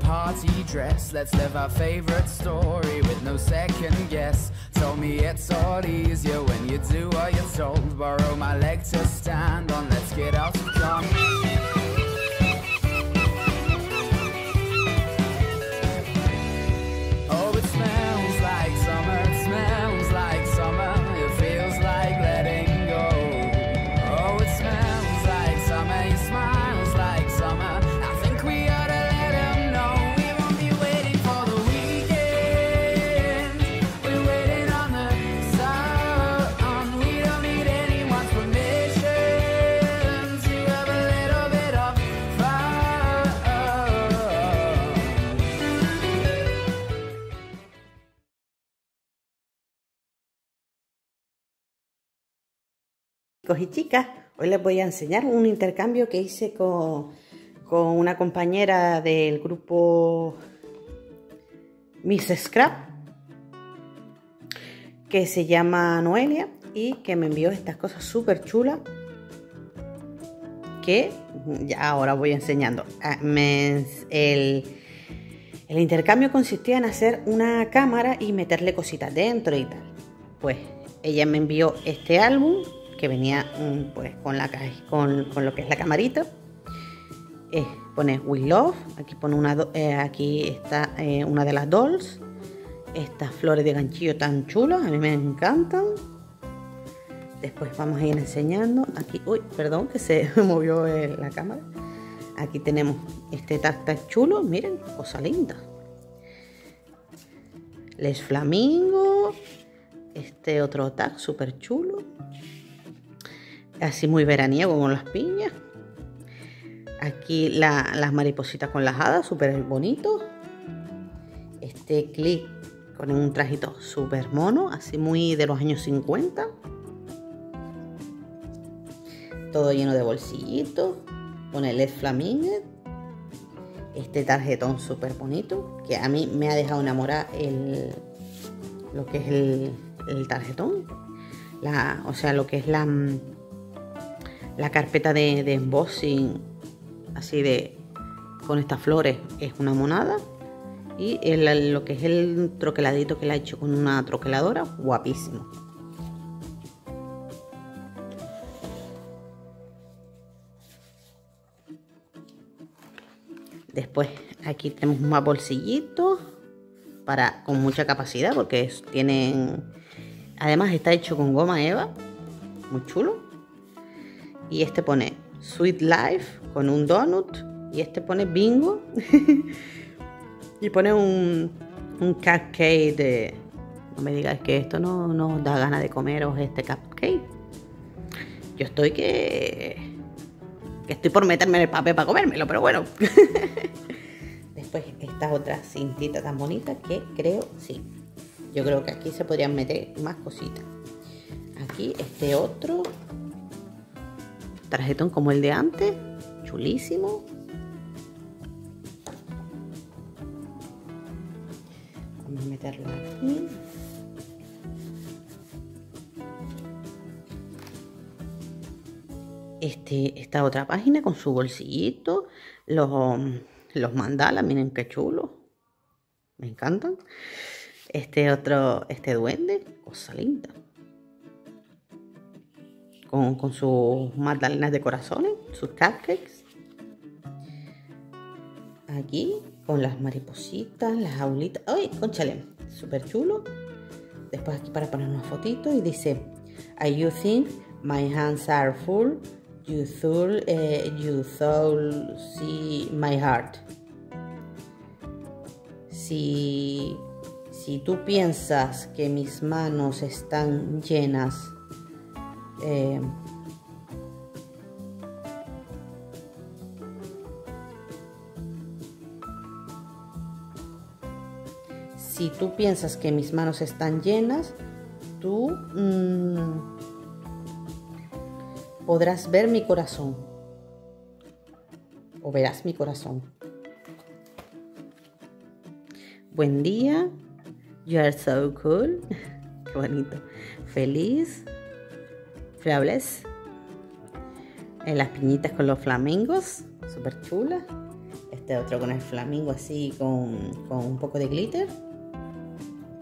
party dress. Let's live our favorite story with no second guess. Told me it's all easier when you do what you're told. Borrow my leg to stand on. Let's get Y chicas, hoy les voy a enseñar un intercambio que hice con, con una compañera del grupo Miss Scrap que se llama Noelia y que me envió estas cosas súper chulas que ya ahora voy enseñando. Ah, el, el intercambio consistía en hacer una cámara y meterle cositas dentro y tal. Pues ella me envió este álbum que venía mm, pues con la con, con lo que es la camarita. Eh, pone We Love, aquí pone una eh, aquí está eh, una de las dolls. Estas flores de ganchillo tan chulas, a mí me encantan. Después vamos a ir enseñando. Aquí, uy, perdón que se movió eh, la cámara. Aquí tenemos este tag chulo, miren, cosa linda. Les Flamingo. Este otro tag súper chulo. Así muy veraniego con las piñas. Aquí la- las maripositas con las hadas, súper bonito. Este clip con un trajito súper mono, así muy de los años 50. Todo lleno de bolsillitos. Con el LED Flamingo. Este tarjetón súper bonito. Que a mí me ha dejado enamorar el, lo que es el, el tarjetón. La, o sea, lo que es la, mm, la carpeta de, embossing. Así de. Con estas flores. Es una monada. Y el- lo que es el troqueladito que la ha hecho con una troqueladora. Guapísimo. Después aquí tenemos más bolsillitos para con mucha capacidad porque es- tienen además está hecho con goma eva, muy chulo. Y este pone Sweet Life con un donut y este pone bingo y pone un un cupcake de no me digas que esto no nos da ganas de comeros este cupcake. Yo estoy que que estoy por meterme en el papel para comérmelo, pero bueno. Después esta otra cintita tan bonita que creo, sí. Yo creo que aquí se podrían meter más cositas. Aquí este otro tarjetón como el de antes, chulísimo. Vamos a meterlo aquí. Este, esta otra página con su bolsillito, los, los mandalas, miren qué chulo, me encantan. Este otro, este duende, cosa linda. Con, con sus magdalenas de corazones, sus cupcakes. Aquí, con las maripositas, las jaulitas. ¡Ay, conchale! Súper chulo. Después aquí para poner una fotito y dice, I you think my hands are full, you thought, eh, you thought see my heart. Si, si tú piensas que mis manos están llenas, eh, si tú piensas que mis manos están llenas, tú mm, podrás ver mi corazón. O verás mi corazón. Buen día. You are so cool. Qué bonito. Feliz. Flawless. En las piñitas con los flamingos. Súper chula. Este otro con el flamingo así con, con un poco de glitter.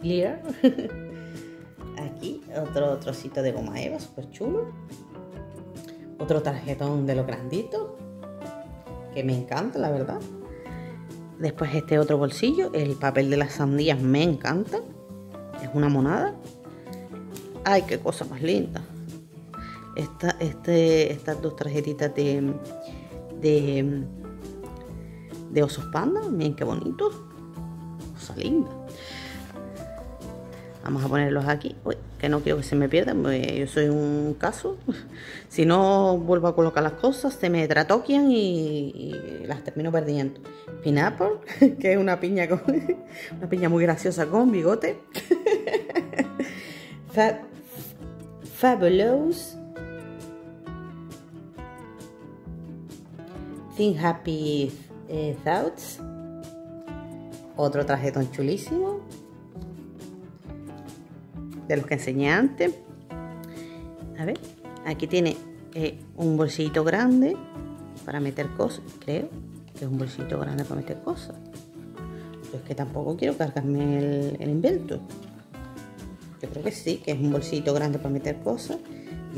Glitter. Aquí otro trocito de goma eva, súper chulo. Otro tarjetón de los granditos, que me encanta, la verdad. Después este otro bolsillo, el papel de las sandías me encanta. Es una monada. Ay, qué cosa más linda. Esta, este, estas dos tarjetitas de, de, osos panda, miren qué bonitos. Cosa linda. Vamos a ponerlos aquí. Uy, que no quiero que se me pierdan, yo soy un caso. Si no vuelvo a colocar las cosas, se me tratoquian y, y las termino perdiendo. Pineapple, que es una piña con una piña muy graciosa con bigote. Fab, fabulous. Think Happy eh, Thoughts. Otro tarjetón chulísimo de los que enseñé antes. A ver, aquí tiene eh, un bolsito grande para meter cosas, creo que es un bolsito grande para meter cosas. Yo es que tampoco quiero cargarme el, el invento. Yo creo que sí, que es un bolsito grande para meter cosas.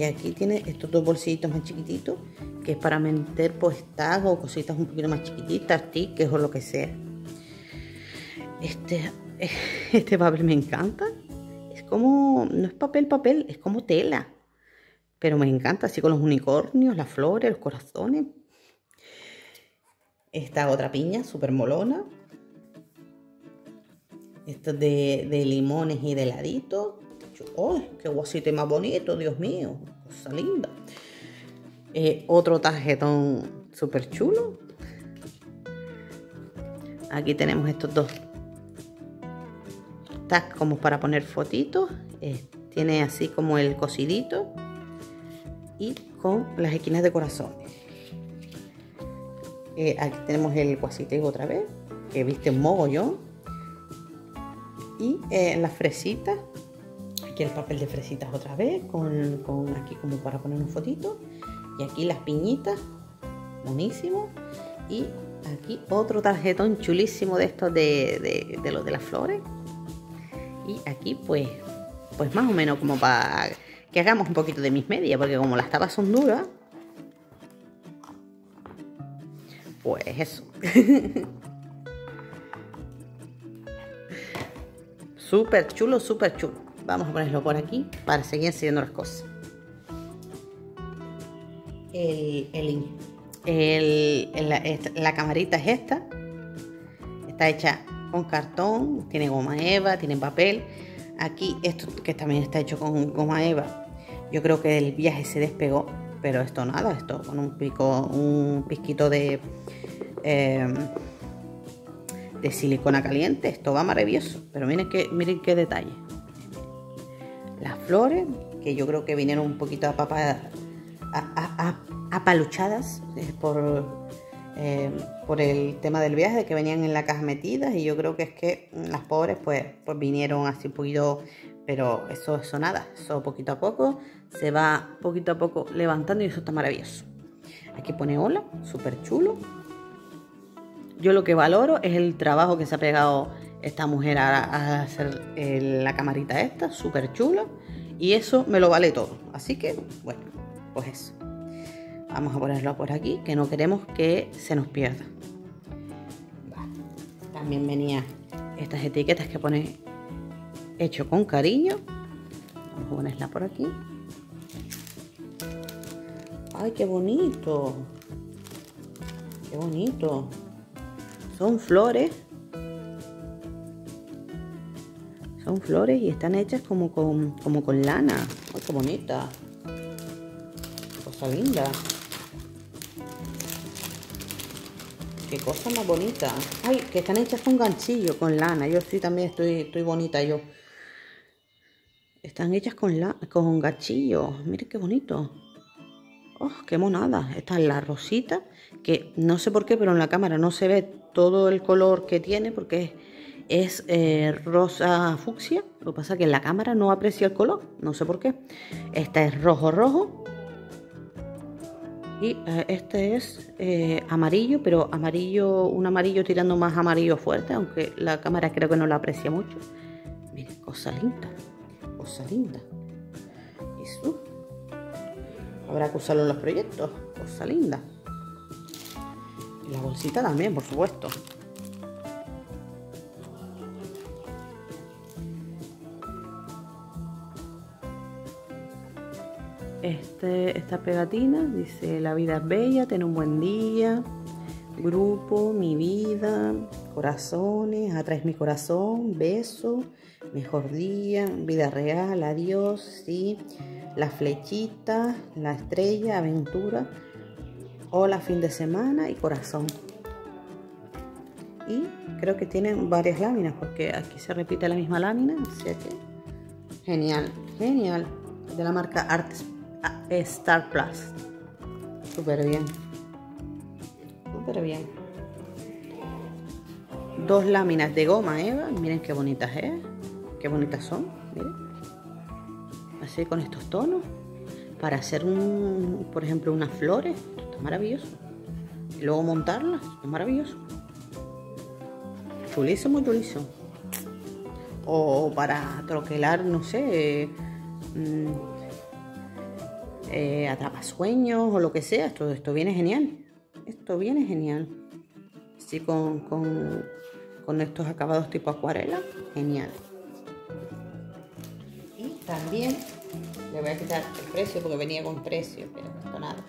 Y aquí tiene estos dos bolsitos más chiquititos, que es para meter pues o cositas un poquito más chiquititas, tickets o lo que sea. Este, este papel me encanta como, no es papel, papel, es como tela. Pero me encanta, así con los unicornios, las flores, los corazones. Esta otra piña, súper molona. Esto de, de, limones y de heladitos. ¡Oh, qué guasito más bonito, Dios mío! Cosa linda. Eh, otro tarjetón súper chulo. Aquí tenemos estos dos como para poner fotitos. Eh, tiene así como el cosidito y con las esquinas de corazón. Eh, aquí tenemos el guasitego otra vez, que viste un mogollón. Y las fresitas. El papel de fresitas otra vez, con, con aquí como para poner un fotito. Y aquí las piñitas, buenísimo. Y aquí otro tarjetón chulísimo de estos de, de, de los de las flores y aquí pues, pues más o menos como para que hagamos un poquito de mis medias, porque como las tapas son duras, pues eso. súper chulo, súper chulo. Vamos a ponerlo por aquí para seguir enseñando las cosas. El, el, el, la, la camarita es esta. Está hecha con cartón, tiene goma eva, tiene papel. Aquí esto que también está hecho con goma eva, yo creo que el viaje se despegó, pero esto nada, esto con un pico, un pisquito de eh, de silicona caliente, esto va maravilloso. Pero miren qué, miren qué detalle. Que yo creo que vinieron un poquito apapadas, apaluchadas eh, por eh, por el tema del viaje, que venían en la caja metidas y yo creo que es que las pobres pues, pues vinieron así un poquito, pero eso, eso nada, eso poquito a poco se va poquito a poco levantando y eso está maravilloso. Aquí pone hola, súper chulo. Yo lo que valoro es el trabajo que se ha pegado esta mujer a, hacer la camarita esta, súper chulo. Y eso me lo vale todo. Así que, bueno, pues eso. Vamos a ponerlo por aquí, que no queremos que se nos pierda. También venía estas etiquetas que pone hecho con cariño. Vamos a ponerla por aquí. ¡Ay, qué bonito! ¡Qué bonito! Son flores. Son flores y están hechas como con, como con lana. ¡Ay, qué bonita! Cosa linda. Qué cosa más bonita. Ay, que están hechas con ganchillo, con lana. Yo sí también estoy, estoy bonita yo. Están hechas con, la, con ganchillo. Miren qué bonito. Oh, qué monada. Esta es la rosita, que no sé por qué, pero en la cámara no se ve todo el color que tiene, porque es, eh, rosa fucsia. Lo que pasa es que en la cámara no aprecia el color, no sé por qué. Esta es rojo rojo. Y eh, este es eh, amarillo, pero amarillo, un amarillo tirando más amarillo fuerte, aunque la cámara creo que no lo aprecia mucho. Miren, cosa linda, cosa linda. Eso. Habrá que usarlo en los proyectos, cosa linda. Y la bolsita también, por supuesto. Este, esta pegatina dice la vida es bella, ten un buen día, grupo, mi vida, corazones, atraes mi corazón, beso, mejor día, vida real, adiós, sí, la flechita, la estrella, aventura, hola fin de semana y corazón. Y creo que tienen varias láminas porque aquí se repite la misma lámina, así que genial, genial, de la marca Arts Star Plus. Súper bien. Súper bien. Dos láminas de goma Eva. Miren qué bonitas, ¿eh? Qué bonitas son. Miren. Así con estos tonos. Para hacer un, por ejemplo, unas flores. Esto está maravilloso. Y luego montarlas. Es maravilloso. Chulísimo, chulísimo. O para troquelar, no sé. Mmm, eh, atrapasueños o lo que sea. Esto, esto viene genial. Esto viene genial. Así con, con, con estos acabados tipo acuarela. Genial. Y también le voy a quitar el precio porque venía con precio, pero esto nada.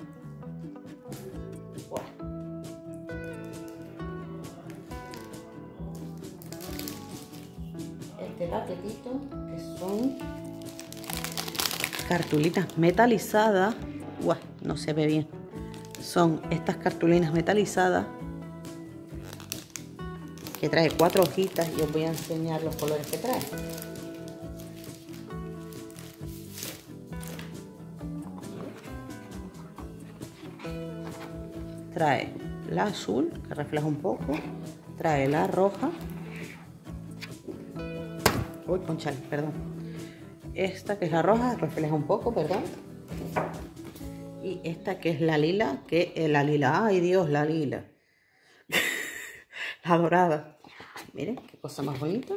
Este paquetito que son cartulinas metalizadas. No se ve bien. Son estas cartulinas metalizadas que trae cuatro hojitas y os voy a enseñar los colores que trae. Trae la azul, que refleja un poco. Trae la roja. Uy, conchal, perdón. Esta que es la roja, refleja un poco, perdón. Y esta que es la lila, que es la lila, ay Dios, la lila. la dorada. Miren, qué cosa más bonita.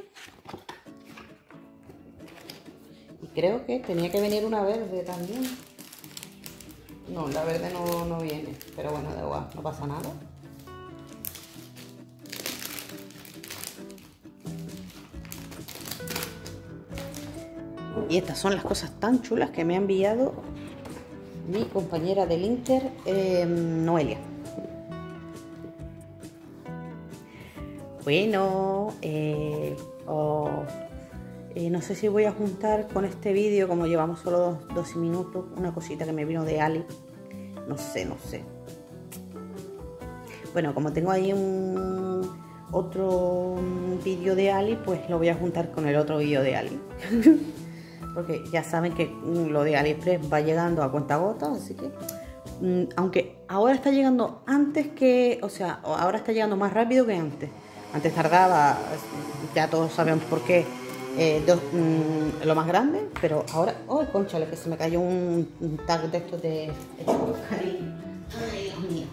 Y creo que tenía que venir una verde también. No, la verde no, no viene. Pero bueno, da igual, no pasa nada. Y estas son las cosas tan chulas que me ha enviado mi compañera del Inter, eh, Noelia. Bueno, eh, eh, no sé si voy a juntar con este vídeo, como llevamos solo 12 minutos, una cosita que me vino de Ali. No sé, no sé. Bueno, como tengo ahí otro vídeo de Ali, pues lo voy a juntar con el otro vídeo de Ali. porque ya saben que mm, lo de AliExpress va llegando a cuenta gota, así que mm, aunque ahora está llegando antes que, o sea, ahora está llegando más rápido que antes. Antes tardaba, ya todos sabemos por qué, eh, mm, lo más grande, pero ahora, oh, conchale, que se me cayó un, tag de estos de, Ay, Dios mío.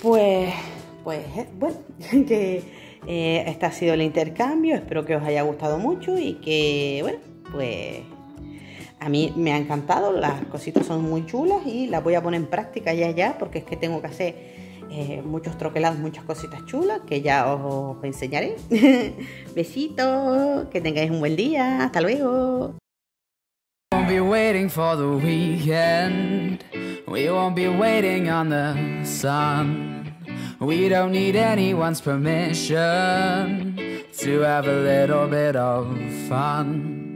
Pues, pues, eh, bueno, que eh, este ha sido el intercambio, espero que os haya gustado mucho y que, bueno, pues a mí me ha encantado, las cositas son muy chulas y las voy a poner en práctica ya ya porque es que tengo que hacer eh, muchos troquelados, muchas cositas chulas que ya os, enseñaré. Besitos, que tengáis un buen día, hasta luego. We don't need anyone's permission to have a little bit of fun.